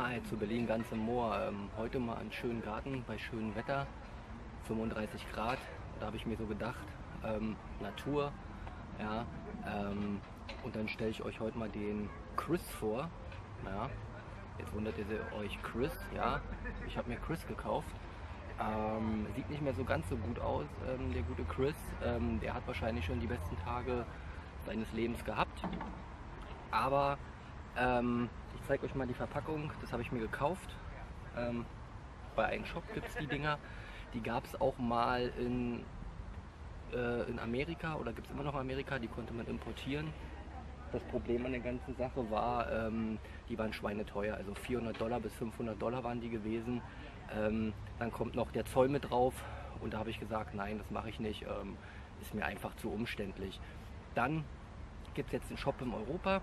Hi zu Berlin ganz im Moor. Ähm, heute mal einen schönen Garten bei schönem Wetter, 35 Grad. Da habe ich mir so gedacht, ähm, Natur, ja. Ähm, und dann stelle ich euch heute mal den Chris vor. Ja. Jetzt wundert ihr euch Chris, ja. Ich habe mir Chris gekauft. Ähm, sieht nicht mehr so ganz so gut aus, ähm, der gute Chris. Ähm, der hat wahrscheinlich schon die besten Tage seines Lebens gehabt. Aber ähm, ich zeige euch mal die Verpackung, das habe ich mir gekauft. Ähm, bei einem Shop gibt es die Dinger. Die gab es auch mal in, äh, in Amerika oder gibt es immer noch Amerika, die konnte man importieren. Das Problem an der ganzen Sache war, ähm, die waren schweineteuer, also 400 Dollar bis 500 Dollar waren die gewesen. Ähm, dann kommt noch der Zoll mit drauf und da habe ich gesagt, nein, das mache ich nicht, ähm, ist mir einfach zu umständlich. Dann gibt es jetzt einen Shop in Europa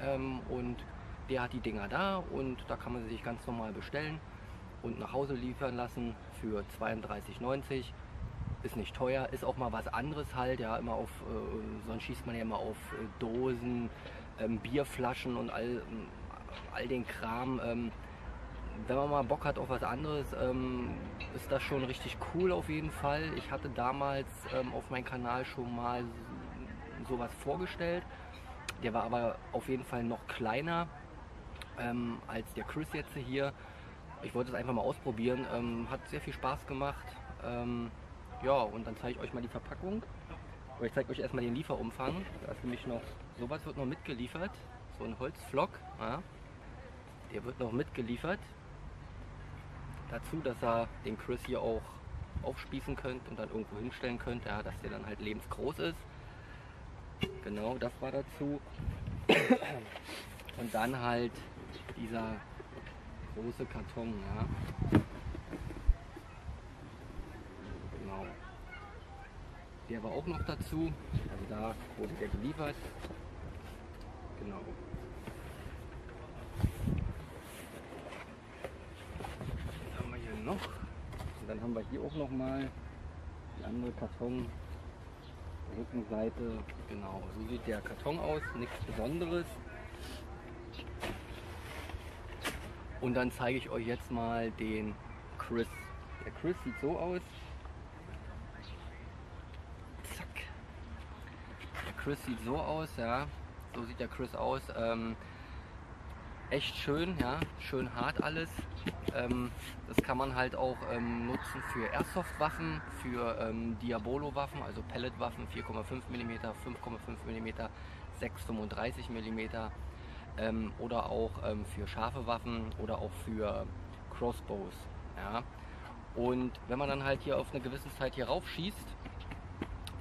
ähm, und der hat die Dinger da und da kann man sie sich ganz normal bestellen und nach Hause liefern lassen für 32,90. Ist nicht teuer, ist auch mal was anderes halt, ja, immer auf, äh, sonst schießt man ja immer auf äh, Dosen, ähm, Bierflaschen und all, ähm, all den Kram. Ähm, wenn man mal Bock hat auf was anderes, ähm, ist das schon richtig cool auf jeden Fall. Ich hatte damals ähm, auf meinem Kanal schon mal sowas vorgestellt. Der war aber auf jeden Fall noch kleiner ähm, als der Chris jetzt hier. Ich wollte es einfach mal ausprobieren. Ähm, hat sehr viel Spaß gemacht. Ähm, ja, und dann zeige ich euch mal die Verpackung. Aber ich zeige euch erstmal den Lieferumfang. Da ist nämlich noch, sowas wird noch mitgeliefert. So ein Holzflock. Ja. Der wird noch mitgeliefert. Dazu, dass er den Chris hier auch aufspießen könnt und dann irgendwo hinstellen könnt, ja, dass der dann halt lebensgroß ist. Genau, das war dazu. Und dann halt dieser große Karton, ja. Genau. Der war auch noch dazu. Also da wurde der geliefert. Genau. Was haben wir hier noch? Und dann haben wir hier auch noch mal die andere Karton. Rückenseite, genau. So sieht der Karton aus, nichts Besonderes. Und dann zeige ich euch jetzt mal den Chris. Der Chris sieht so aus. Zack. Der Chris sieht so aus, ja. So sieht der Chris aus. Ähm, echt schön, ja. Schön hart alles. Ähm, das kann man halt auch ähm, nutzen für Airsoft-Waffen, für ähm, Diabolo-Waffen, also Pellet-Waffen 4,5 mm, 5,5 mm, 6,35 mm ähm, oder auch ähm, für scharfe Waffen oder auch für Crossbows. Ja. Und wenn man dann halt hier auf eine gewisse Zeit hier raufschießt,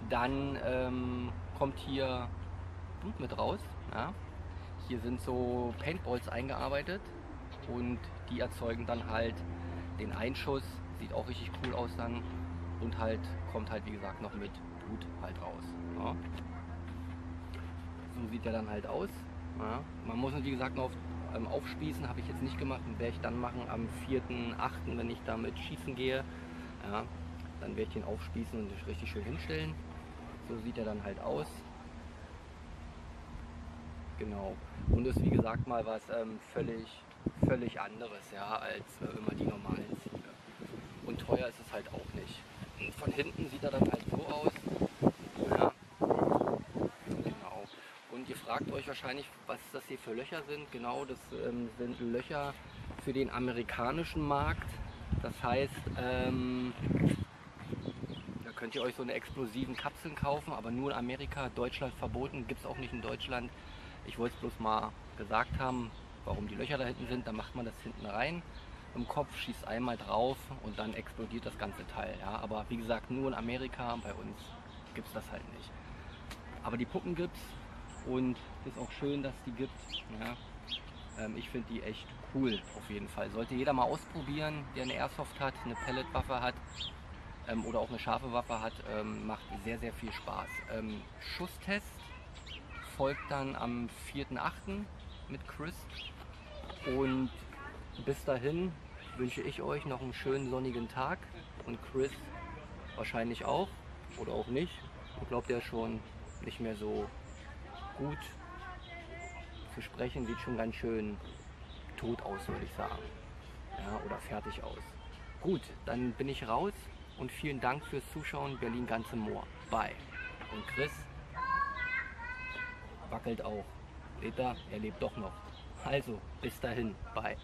dann ähm, kommt hier Blut mit raus. Ja. Hier sind so Paintballs eingearbeitet und die erzeugen dann halt den Einschuss, sieht auch richtig cool aus dann und halt kommt halt wie gesagt noch mit Blut halt raus. Ja. So sieht er dann halt aus. Ja, man muss wie gesagt auf, ähm, aufspießen, habe ich jetzt nicht gemacht und werde ich dann machen am 4.8., wenn ich damit schießen gehe. Ja, dann werde ich den aufspießen und richtig schön hinstellen. So sieht er dann halt aus. Genau. Und ist wie gesagt mal was ähm, völlig, völlig anderes, ja, als äh, immer die normalen Ziele. Und teuer ist es halt auch nicht. Und von hinten sieht er dann halt so aus. fragt euch wahrscheinlich, was das hier für Löcher sind. Genau, das ähm, sind Löcher für den amerikanischen Markt. Das heißt, ähm, da könnt ihr euch so eine explosiven Kapseln kaufen, aber nur in Amerika, Deutschland verboten, gibt es auch nicht in Deutschland. Ich wollte es bloß mal gesagt haben, warum die Löcher da hinten sind. Da macht man das hinten rein im Kopf, schießt einmal drauf und dann explodiert das ganze Teil. Ja? Aber wie gesagt, nur in Amerika, bei uns gibt es das halt nicht. Aber die Puppen gibt es, und ist auch schön, dass die gibt. Ja. Ähm, ich finde die echt cool auf jeden Fall. Sollte jeder mal ausprobieren, der eine Airsoft hat, eine Pelletwaffe hat ähm, oder auch eine scharfe Waffe hat. Ähm, macht sehr, sehr viel Spaß. Ähm, Schusstest folgt dann am 4.8. mit Chris. Und bis dahin wünsche ich euch noch einen schönen sonnigen Tag und Chris wahrscheinlich auch oder auch nicht. Ich glaube, der ist schon nicht mehr so gut zu sprechen, sieht schon ganz schön tot aus, würde ich sagen. Ja, oder fertig aus. Gut, dann bin ich raus und vielen Dank fürs Zuschauen. Berlin ganze Moor. Bye. Und Chris wackelt auch. Seht ihr? Er lebt doch noch. Also, bis dahin. Bye.